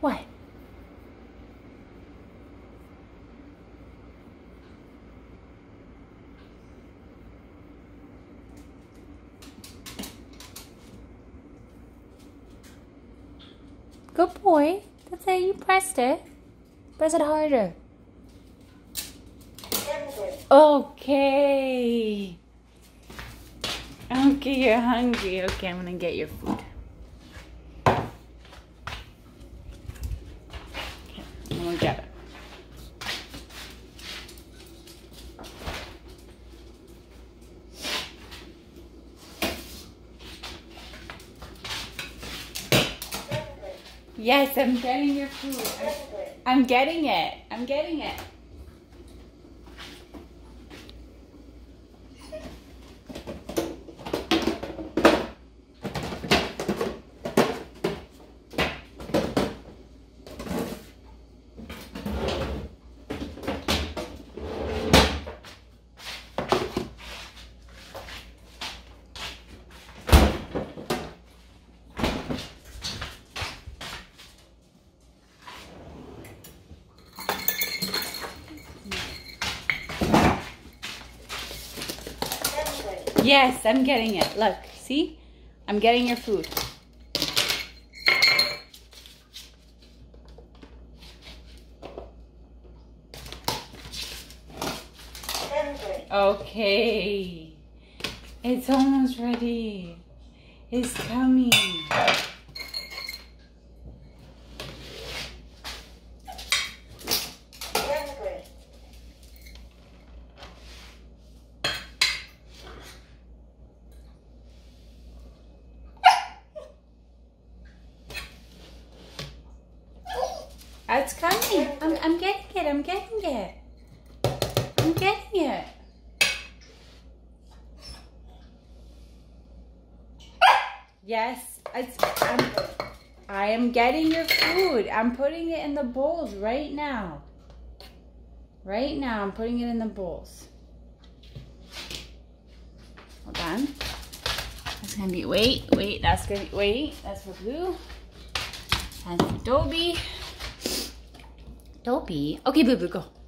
What? Good boy. That's it. You pressed it. Press it harder. Okay. Okay, you're hungry. Okay, I'm gonna get your food. Okay, I'm get it. Yes, I'm getting your food. I'm getting it. I'm getting it. Yes, I'm getting it. Look, see? I'm getting your food. Okay. It's almost ready. It's coming. Oh, it's coming. I'm, I'm getting it. I'm getting it. I'm getting it. Yes, it's, I'm, I am getting your food. I'm putting it in the bowls right now. Right now, I'm putting it in the bowls. Hold on. That's gonna be, wait, wait, that's gonna be, wait, that's for Blue. And for Doby. Doby. Okay, Boo Boo, go.